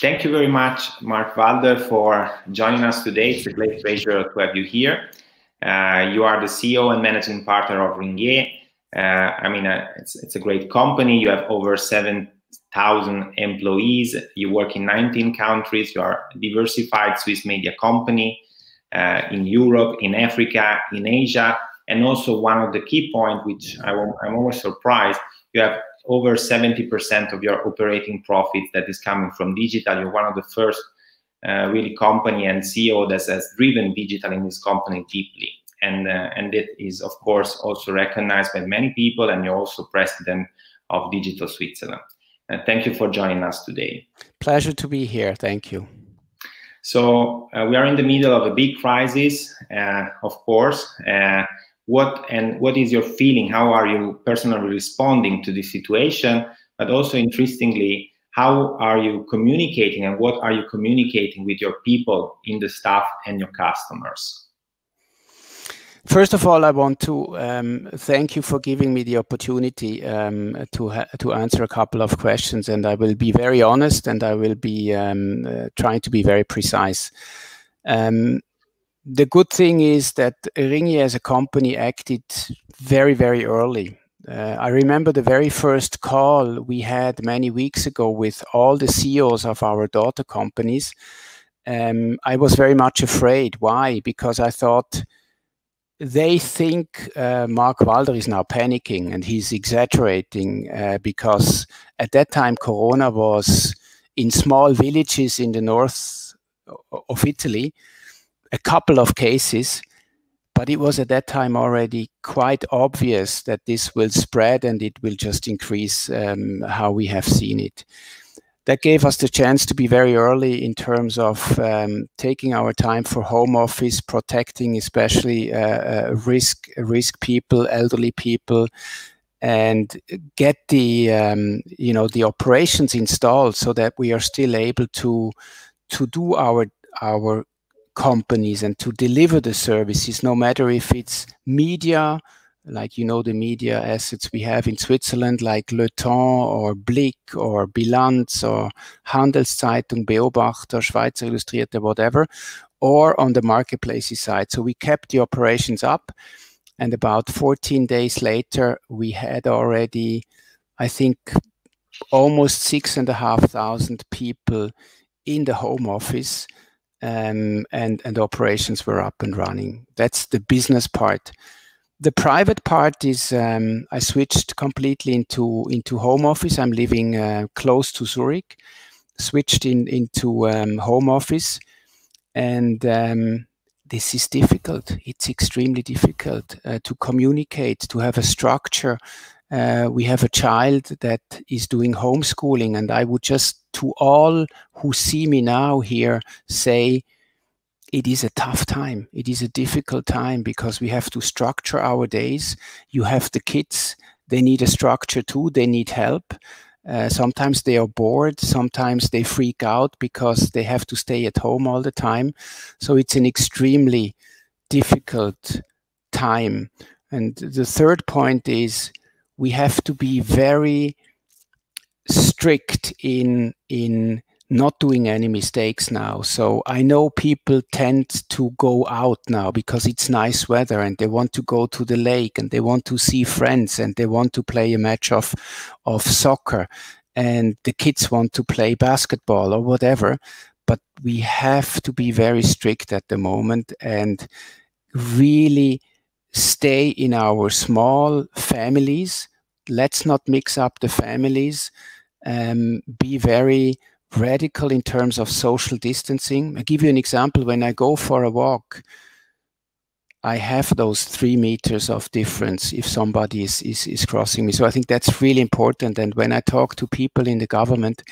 Thank you very much, Marc Walder, for joining us today. It's a great pleasure to have you here. Uh, you are the CEO and managing partner of Ringier. Uh, I mean, uh, it's, it's a great company. You have over 7,000 employees. You work in 19 countries. You are a diversified Swiss media company uh, in Europe, in Africa, in Asia. And also one of the key points, which I, I'm always surprised, you have over 70% of your operating profit that is coming from digital. You're one of the first uh, really company and CEO that has driven digital in this company deeply. And, uh, and it is, of course, also recognized by many people, and you're also president of Digital Switzerland. Uh, thank you for joining us today. Pleasure to be here. Thank you. So uh, we are in the middle of a big crisis, uh, of course. Uh, what and what is your feeling? How are you personally responding to this situation? But also, interestingly, how are you communicating and what are you communicating with your people in the staff and your customers? First of all, I want to um, thank you for giving me the opportunity um, to to answer a couple of questions, and I will be very honest and I will be um, uh, trying to be very precise. Um, the good thing is that Ringier as a company acted very, very early. Uh, I remember the very first call we had many weeks ago with all the CEOs of our daughter companies. Um, I was very much afraid. Why? Because I thought they think uh, Marc Walder is now panicking and he's exaggerating uh, because at that time Corona was in small villages in the north of Italy a couple of cases, but it was at that time already quite obvious that this will spread and it will just increase um, how we have seen it. That gave us the chance to be very early in terms of um, taking our time for home office, protecting especially uh, uh, risk risk people, elderly people, and get the um, you know the operations installed so that we are still able to to do our our companies and to deliver the services, no matter if it's media, like you know the media assets we have in Switzerland, like Le Temps or Blick or Bilanz or Handelszeitung, Beobachter, Schweizer Illustrierte, whatever, or on the marketplaces side. So we kept the operations up. And about 14 days later, we had already, I think, almost six and a half thousand people in the home office um, and and operations were up and running. That's the business part. The private part is um, I switched completely into into home office. I'm living uh, close to Zurich, switched in into um, home office, and um, this is difficult. It's extremely difficult uh, to communicate, to have a structure. Uh, we have a child that is doing homeschooling, and I would just to all who see me now here say it is a tough time. It is a difficult time because we have to structure our days. You have the kids, they need a structure too, they need help. Uh, sometimes they are bored, sometimes they freak out because they have to stay at home all the time. So it's an extremely difficult time. And the third point is we have to be very strict in in not doing any mistakes now. So I know people tend to go out now because it's nice weather and they want to go to the lake and they want to see friends and they want to play a match of of soccer and the kids want to play basketball or whatever. But we have to be very strict at the moment and really stay in our small families. Let's not mix up the families um, be very radical in terms of social distancing. I give you an example. When I go for a walk, I have those three meters of difference if somebody is, is, is crossing me. So I think that's really important. And when I talk to people in the government,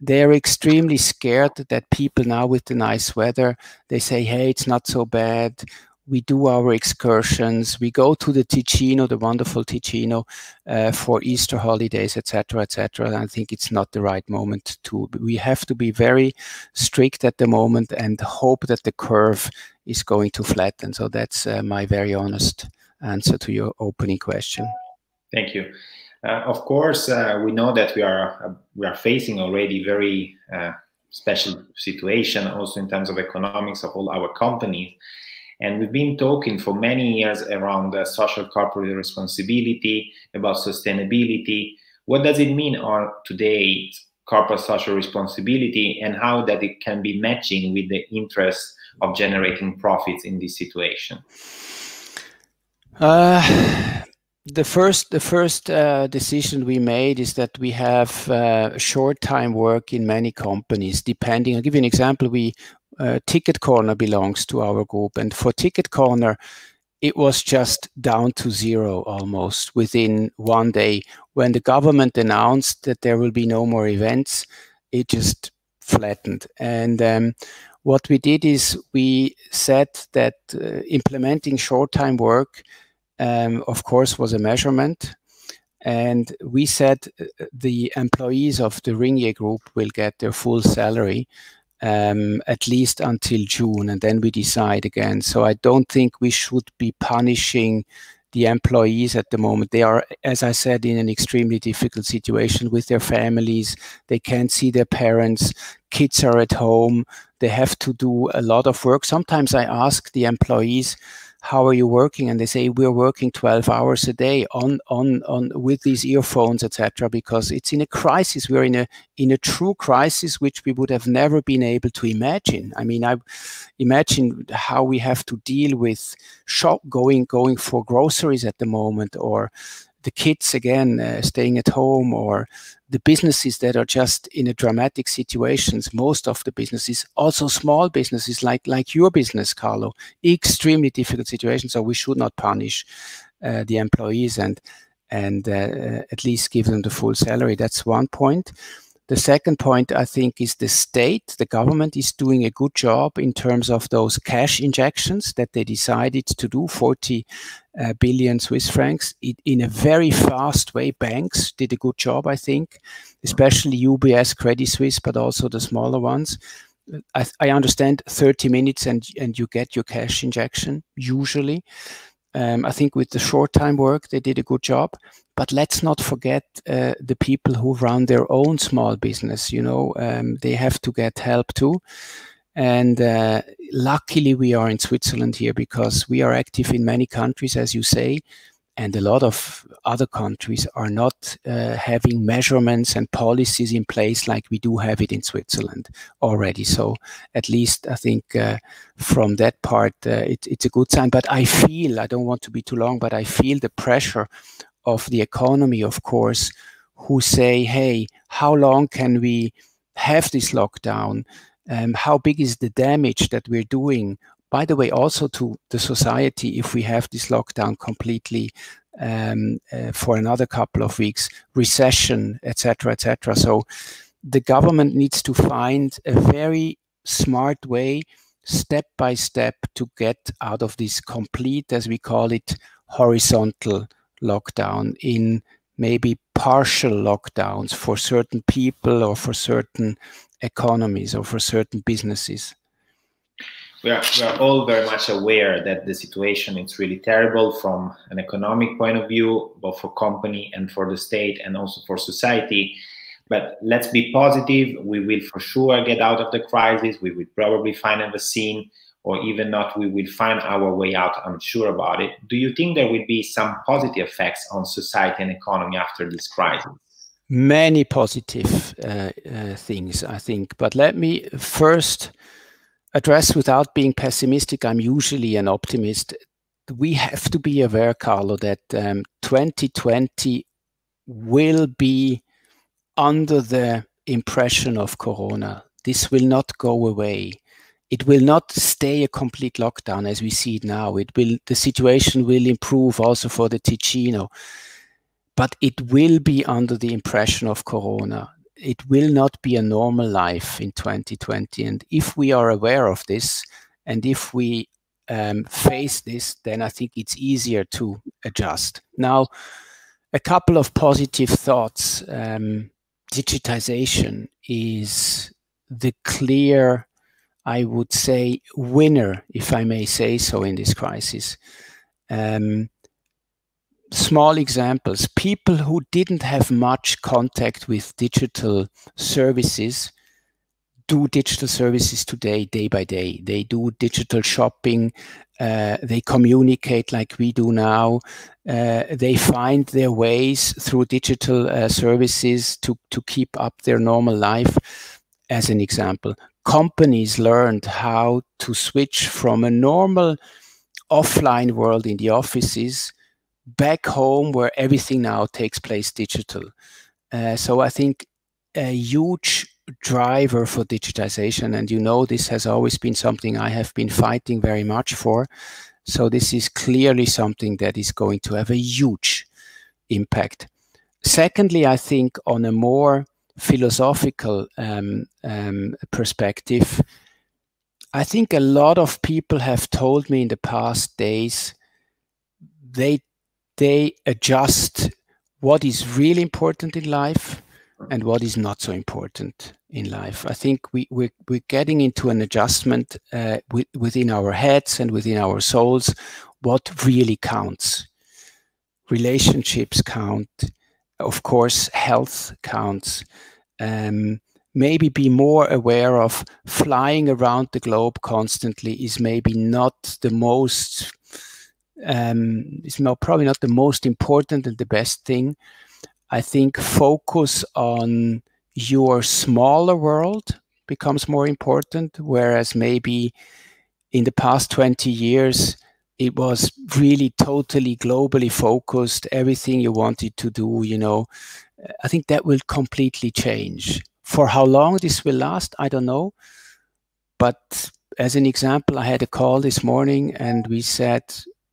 they're extremely scared that people now with the nice weather, they say, hey, it's not so bad we do our excursions, we go to the Ticino, the wonderful Ticino, uh, for Easter holidays, etc., etc. I think it's not the right moment to. We have to be very strict at the moment and hope that the curve is going to flatten. So that's uh, my very honest answer to your opening question. Thank you. Uh, of course, uh, we know that we are uh, we are facing already very uh, special situation also in terms of economics of all our companies. And we've been talking for many years around the social corporate responsibility, about sustainability. What does it mean on today's corporate social responsibility and how that it can be matching with the interest of generating profits in this situation? Uh, the first the first uh, decision we made is that we have uh, short time work in many companies depending i'll give you an example we uh, Ticketcorner belongs to our group. And for Ticketcorner it was just down to zero almost within one day. When the government announced that there will be no more events it just flattened. And um, what we did is we said that uh, implementing short time work um, of course, was a measurement. And we said uh, the employees of the Ringier Group will get their full salary um, at least until June, and then we decide again. So I don't think we should be punishing the employees at the moment. They are, as I said, in an extremely difficult situation with their families. They can't see their parents. Kids are at home. They have to do a lot of work. Sometimes I ask the employees, how are you working? And they say we're working 12 hours a day on on on with these earphones etc because it's in a crisis. We're in a in a true crisis which we would have never been able to imagine. I mean i imagine how we have to deal with shop going going for groceries at the moment or the kids again uh, staying at home or the businesses that are just in a dramatic situations most of the businesses also small businesses like like your business carlo extremely difficult situations so we should not punish uh, the employees and and uh, at least give them the full salary. That's one point the second point, I think, is the state, the government is doing a good job in terms of those cash injections that they decided to do, 40 uh, billion Swiss francs, it, in a very fast way. Banks did a good job, I think, especially UBS, Credit Suisse, but also the smaller ones. I, I understand 30 minutes and, and you get your cash injection, usually. Um, I think with the short time work, they did a good job. But let's not forget uh, the people who run their own small business. You know, um, they have to get help too. And uh, luckily, we are in Switzerland here because we are active in many countries, as you say and a lot of other countries are not uh, having measurements and policies in place like we do have it in Switzerland already. So at least I think uh, from that part, uh, it, it's a good sign. But I feel, I don't want to be too long, but I feel the pressure of the economy, of course, who say, hey, how long can we have this lockdown? Um, how big is the damage that we're doing by the way, also to the society if we have this lockdown completely um, uh, for another couple of weeks, recession, etc., etc. So the government needs to find a very smart way, step by step, to get out of this complete, as we call it, horizontal lockdown in maybe partial lockdowns for certain people or for certain economies or for certain businesses we are, we are all very much aware that the situation is really terrible from an economic point of view, both for company and for the state and also for society. But let's be positive. We will for sure get out of the crisis. We will probably find a vaccine, or even not, we will find our way out. I'm sure about it. Do you think there will be some positive effects on society and economy after this crisis? Many positive uh, uh, things, I think. But let me first address without being pessimistic. I'm usually an optimist. We have to be aware, Carlo, that um, 2020 will be under the impression of Corona. This will not go away. It will not stay a complete lockdown as we see it now. It will. The situation will improve also for the Ticino, but it will be under the impression of Corona it will not be a normal life in 2020. And if we are aware of this, and if we um, face this, then I think it's easier to adjust. Now, a couple of positive thoughts. Um, digitization is the clear, I would say, winner, if I may say so, in this crisis. Um, small examples people who didn't have much contact with digital services do digital services today, day by day. They do digital shopping. Uh, they communicate like we do now. Uh, they find their ways through digital uh, services to, to keep up their normal life, as an example. Companies learned how to switch from a normal offline world in the offices back home where everything now takes place digital. Uh, so I think a huge driver for digitization. And you know, this has always been something I have been fighting very much for. So this is clearly something that is going to have a huge impact. Secondly, I think on a more philosophical um, um, perspective, I think a lot of people have told me in the past days they they adjust what is really important in life and what is not so important in life. I think we, we're, we're getting into an adjustment uh, within our heads and within our souls, what really counts. Relationships count, of course, health counts. Um, maybe be more aware of flying around the globe constantly is maybe not the most um, it's not, probably not the most important and the best thing I think focus on your smaller world becomes more important, whereas maybe in the past 20 years, it was really totally globally focused, everything you wanted to do, you know. I think that will completely change. For how long this will last, I don't know. But as an example, I had a call this morning and we said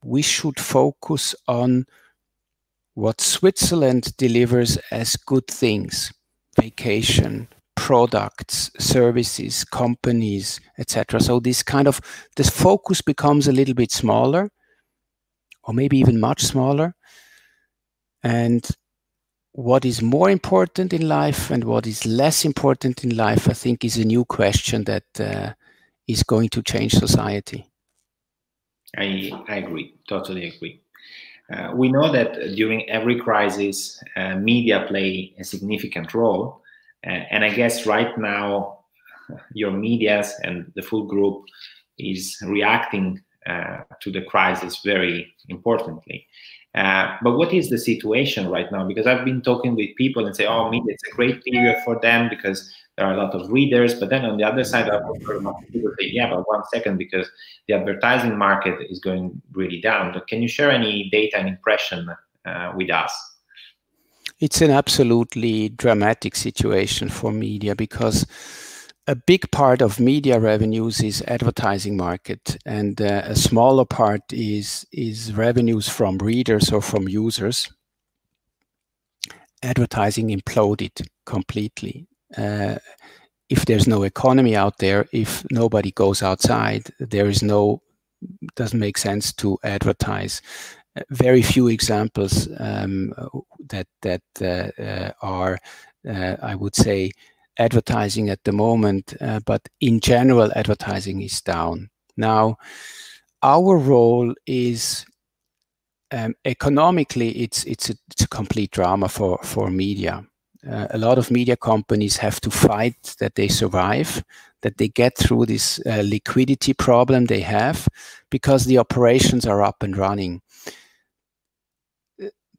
we should focus on what Switzerland delivers as good things vacation, products, services, companies, etc. So this kind of this focus becomes a little bit smaller, or maybe even much smaller. And what is more important in life and what is less important in life, I think, is a new question that uh, is going to change society. I, I agree, totally agree. Uh, we know that during every crisis, uh, media play a significant role. And I guess right now, your medias and the full group is reacting uh, to the crisis very importantly. Uh, but what is the situation right now? Because I've been talking with people and say, oh, media, it's a great period for them because there are a lot of readers. But then on the other side, I've heard people say, yeah, but one second, because the advertising market is going really down. But can you share any data and impression uh, with us? It's an absolutely dramatic situation for media because a big part of media revenues is advertising market and uh, a smaller part is is revenues from readers or from users advertising imploded completely uh, if there's no economy out there, if nobody goes outside, there is no doesn't make sense to advertise. Uh, very few examples um, that that uh, uh, are, uh, I would say, advertising at the moment. But in general, advertising is down now. Our role is um, economically, it's it's a, it's a complete drama for for media uh, a lot of media companies have to fight that they survive, that they get through this uh, liquidity problem they have because the operations are up and running.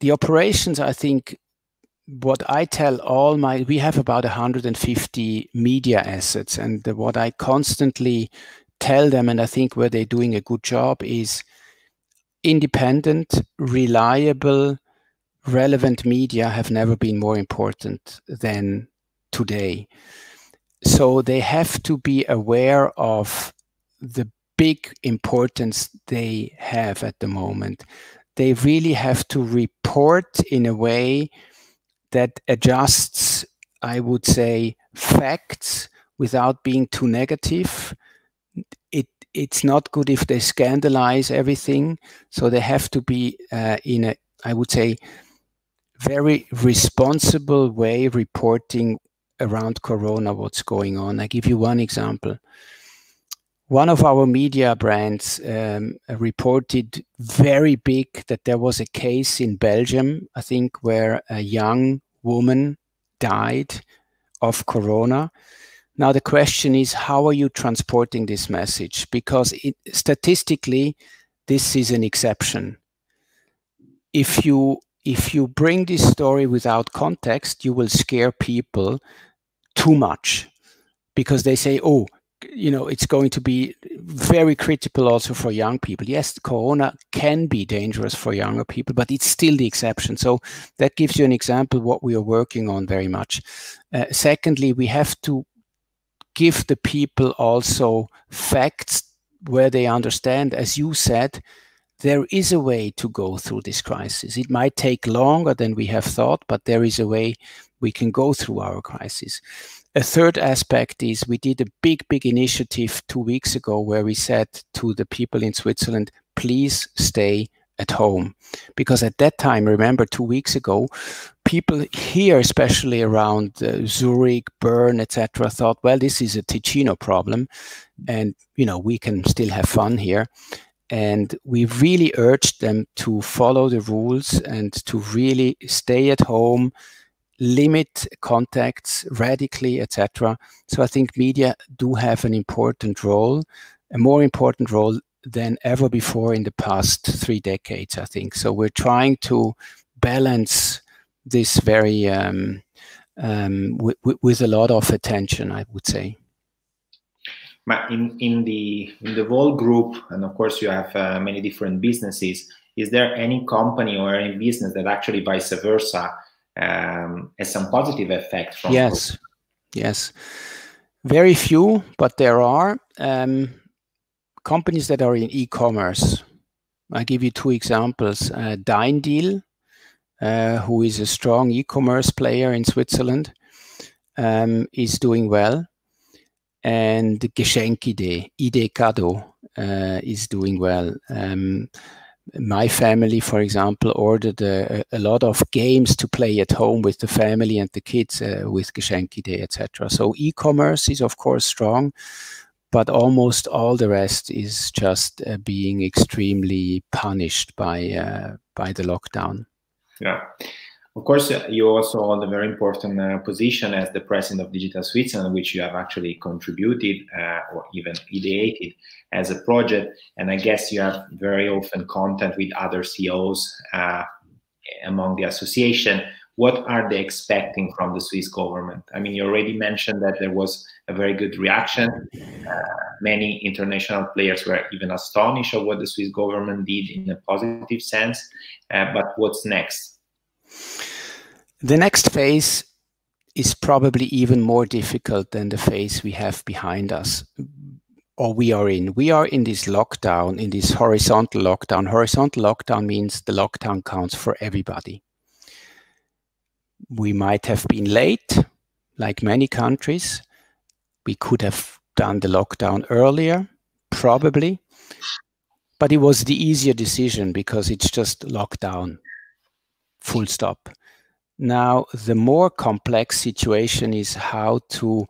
The operations, I think, what I tell all my, we have about 150 media assets, and what I constantly tell them, and I think where they're doing a good job, is independent, reliable, relevant media have never been more important than today. So they have to be aware of the big importance they have at the moment. They really have to report in a way that adjusts, I would say, facts without being too negative. It it's not good if they scandalize everything. So they have to be uh, in a, I would say, very responsible way reporting around corona what's going on i give you one example one of our media brands um, reported very big that there was a case in belgium i think where a young woman died of corona Now the question is, how are you transporting this message? Because it, statistically, this is an exception. If you if you bring this story without context, you will scare people too much because they say, oh, you know, it's going to be very critical also for young people. Yes, Corona can be dangerous for younger people, but it's still the exception. So that gives you an example what we are working on very much. Uh, secondly, we have to give the people also facts where they understand, as you said, there is a way to go through this crisis. It might take longer than we have thought, but there is a way we can go through our crisis. A third aspect is we did a big, big initiative two weeks ago where we said to the people in Switzerland, please stay at home. Because at that time, remember two weeks ago, people here, especially around uh, Zurich, Bern, etc., thought, well, this is a Ticino problem, and you know we can still have fun here. And we really urged them to follow the rules and to really stay at home, limit contacts radically, etc. So I think media do have an important role, a more important role than ever before in the past three decades, I think. So we're trying to balance this very um, um, with a lot of attention, I would say in in the in the whole group, and of course you have uh, many different businesses. Is there any company or any business that actually, vice versa, um, has some positive effect from? Yes, yes, very few, but there are um, companies that are in e-commerce. I give you two examples. Uh, Deal, uh, who is a strong e-commerce player in Switzerland, um, is doing well and Geschenkidee, Idee Kado, uh, is doing well. Um, my family, for example, ordered a, a, lot of games to play at home with the family and the kids uh, with Geschenkidee, etc. So e-commerce is of course strong, but almost all the rest is just uh, being extremely punished by uh, by the lockdown. Yeah. Of course, uh, you also hold a very important uh, position as the president of Digital Switzerland, which you have actually contributed uh, or even ideated as a project. And I guess you have very often contact with other CEOs uh, among the association. What are they expecting from the Swiss government? I mean, you already mentioned that there was a very good reaction. Uh, many international players were even astonished at what the Swiss government did in a positive sense. Uh, but what's next? The next phase is probably even more difficult than the phase we have behind us or we are in. We are in this lockdown, in this horizontal lockdown. Horizontal lockdown means the lockdown counts for everybody. We might have been late, like many countries. We could have done the lockdown earlier, probably. But it was the easier decision because it's just lockdown full stop. Now, the more complex situation is how to,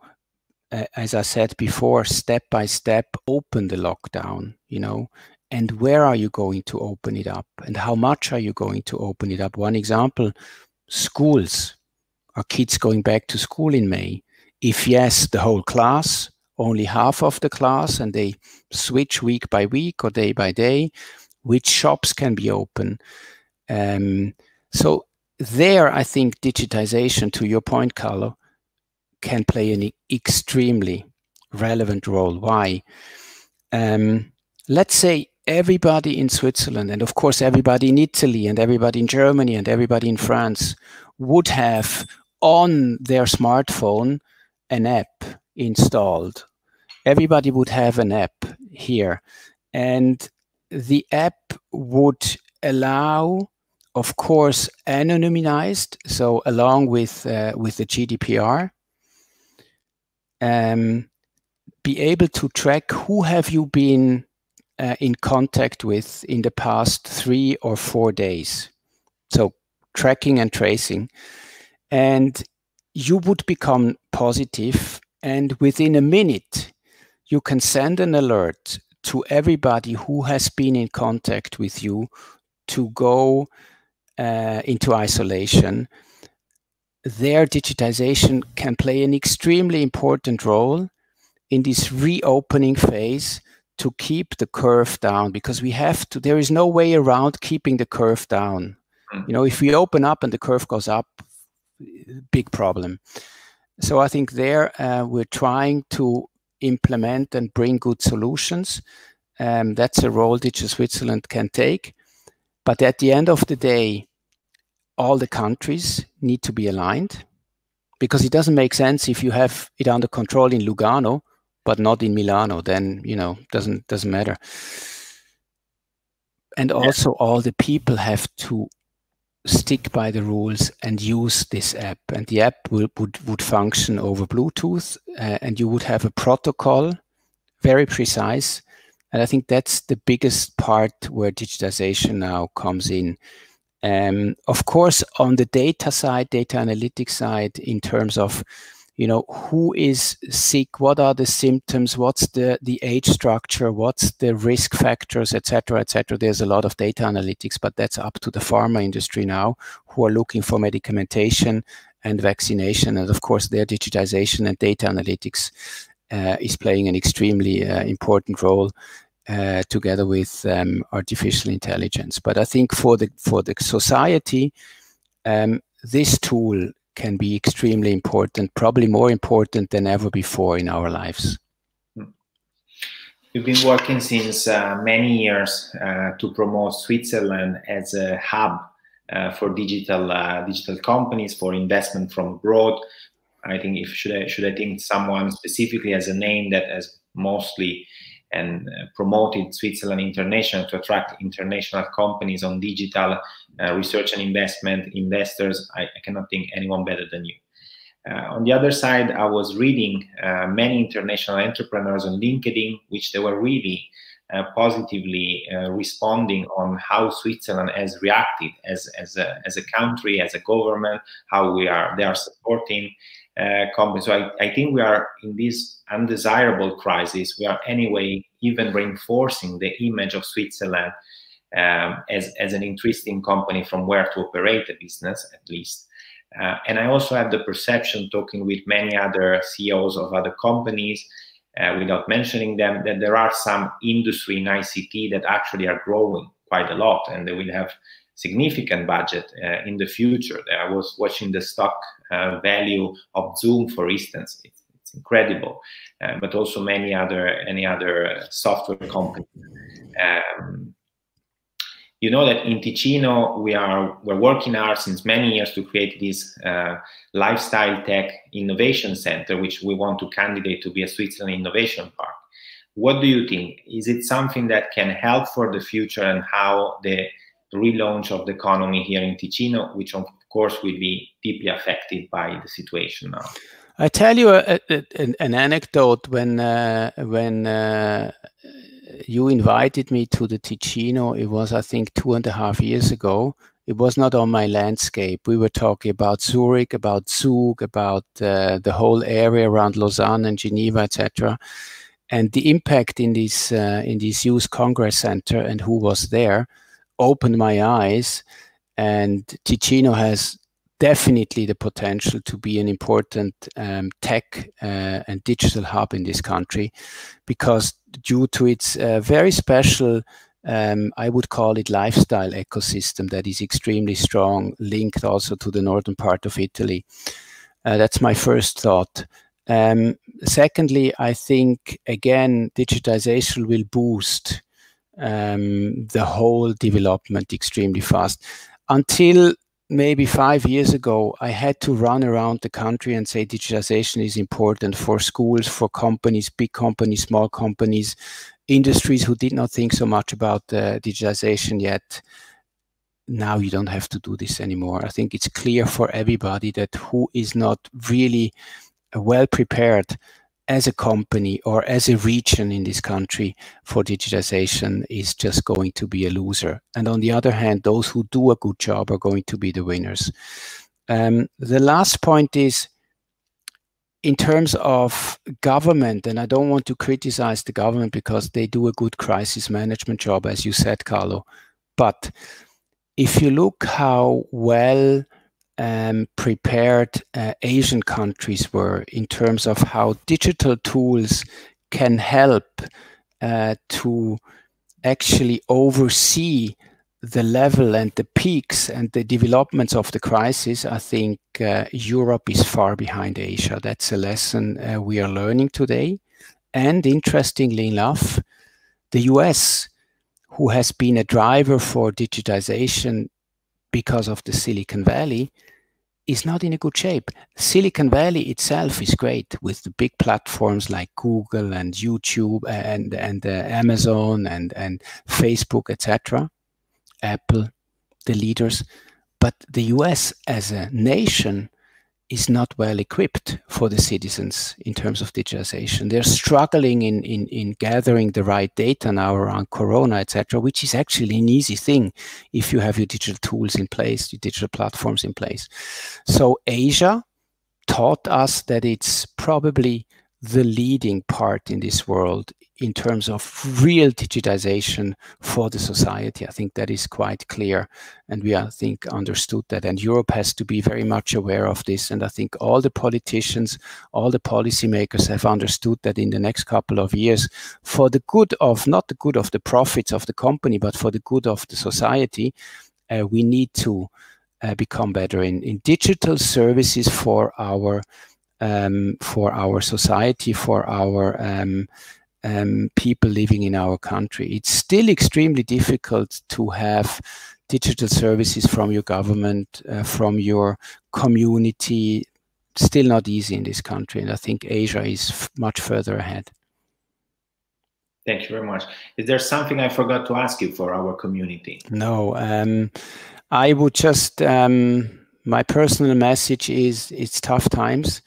uh, as I said before, step by step open the lockdown, you know, and where are you going to open it up and how much are you going to open it up? One example, schools. Are kids going back to school in May? If yes, the whole class, only half of the class, and they switch week by week or day by day, which shops can be open? Um, so there, I think digitization, to your point, Carlo, can play an extremely relevant role. Why? Um, let's say everybody in Switzerland, and of course everybody in Italy, and everybody in Germany, and everybody in France would have on their smartphone an app installed. Everybody would have an app here, and the app would allow of course, anonymized. So along with uh, with the GDPR, um, be able to track who have you been uh, in contact with in the past three or four days. So tracking and tracing, and you would become positive, and within a minute, you can send an alert to everybody who has been in contact with you to go uh, into isolation their digitization can play an extremely important role in this reopening phase to keep the curve down because we have to there is no way around keeping the curve down. Mm. you know if we open up and the curve goes up big problem. So i think there uh, we're trying to implement and bring good solutions. Um, that's a role digital switzerland can take. But at the end of the day all the countries need to be aligned because it doesn't make sense if you have it under control in lugano but not in Milano, then you know doesn't doesn't matter. And also, all the people have to stick by the rules and use this app. And the app will, would would function over Bluetooth, uh, and you would have a protocol, very precise. And I think that's the biggest part where digitization now comes in. Um, of course, on the data side, data analytics side, in terms of you know who is sick what are the symptoms what's the the age structure what's the risk factors etc etc there's a lot of data analytics but that's up to the pharma industry now who are looking for medicamentation and vaccination and of course their digitization and data analytics uh, is playing an extremely uh, important role uh, together with um, artificial intelligence but i think for the for the society um, this tool can be extremely important, probably more important than ever before in our lives. You've been working since uh, many years uh, to promote Switzerland as a hub uh, for digital uh, digital companies for investment from abroad. I think if should I should I think someone specifically as a name that has mostly and uh, promoted Switzerland International to attract international companies on digital uh, research and investment investors. I, I, cannot think anyone better than you. Uh, on the other side, I was reading uh, many international entrepreneurs on LinkedIn, which they were really uh, positively uh, responding on how Switzerland has reacted as, as, a, as a country, as a government, how we are they are supporting uh, companies. So I, I think we are in this undesirable crisis. We are anyway even reinforcing the image of Switzerland um, as, as an interesting company from where to operate a business, at least. Uh, and I also have the perception, talking with many other CEOs of other companies, uh, without mentioning them, that there are some industry in ICT that actually are growing quite a lot and they will have significant budget uh, in the future. I was watching the stock value of Zoom, for instance. It's, it's incredible, uh, but also many other any other software companies. Um, you know that in Ticino we are we're working hard since many years to create this uh, lifestyle tech innovation center, which we want to candidate to be a Switzerland innovation park. What do you think? Is it something that can help for the future and how the relaunch of the economy here in Ticino, which of course will be deeply affected by the situation now? I tell you a, a, an anecdote when uh, when uh, you invited me to the Ticino. It was, I think, two and a half years ago. It was not on my landscape. We were talking about Zurich, about Zug, about uh, the whole area around Lausanne and Geneva, etc. And the impact in this uh, in this youth congress center and who was there opened my eyes. And Ticino has definitely the potential to be an important um, tech uh, and digital hub in this country because due to its uh, very special um, I would call it lifestyle ecosystem that is extremely strong, linked also to the northern part of Italy. Uh, that's my first thought. Um, secondly, I think again digitization will boost um, the whole development extremely fast. Until maybe five years ago, I had to run around the country and say digitization is important for schools, for companies, big companies, small companies, industries who did not think so much about uh, digitization yet. Now you don't have to do this anymore. I think it's clear for everybody that who is not really well prepared as a company or as a region in this country for digitization is just going to be a loser. And on the other hand, those who do a good job are going to be the winners. Um, the last point is in terms of government, and I don't want to criticize the government because they do a good crisis management job, as you said, Carlo. But if you look how well um, prepared uh, Asian countries were in terms of how digital tools can help uh, to actually oversee the level and the peaks and the developments of the crisis, I think uh, Europe is far behind Asia. That's a lesson uh, we are learning today. And interestingly enough, the US, who has been a driver for digitization because of the Silicon Valley, is not in a good shape. Silicon Valley itself is great with the big platforms like Google and YouTube and and uh, Amazon and and Facebook, etc. Apple, the leaders, but the US as a nation is not well equipped for the citizens in terms of digitization. They're struggling in, in, in gathering the right data now around Corona, etc., which is actually an easy thing if you have your digital tools in place, your digital platforms in place. So Asia taught us that it's probably the leading part in this world in terms of real digitization for the society. I think that is quite clear. And we, I think, understood that. And Europe has to be very much aware of this. And I think all the politicians, all the policymakers have understood that in the next couple of years, for the good of, not the good of the profits of the company, but for the good of the society, uh, we need to uh, become better in, in digital services for our um, for our society, for our um, um, people living in our country. It's still extremely difficult to have digital services from your government, uh, from your community. Still not easy in this country, and I think Asia is much further ahead. Thank you very much. Is there something I forgot to ask you for our community? No, um, I would just. Um, my personal message is: it's tough times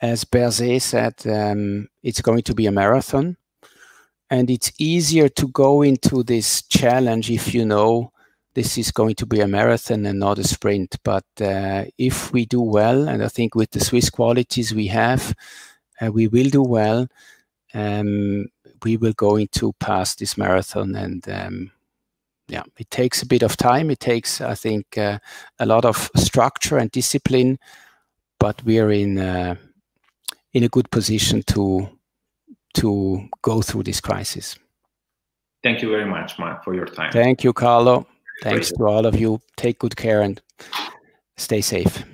as Berset said, um, it's going to be a marathon. And it's easier to go into this challenge if you know this is going to be a marathon and not a sprint. But uh, if we do well, and I think with the Swiss qualities we have, uh, we will do well. Um, we will go into past this marathon and um, yeah, it takes a bit of time. It takes, I think, uh, a lot of structure and discipline, but we're in uh, in a good position to to go through this crisis. Thank you very much, Marc, for your time. Thank you, Carlo. Thanks to all of you. Take good care and stay safe.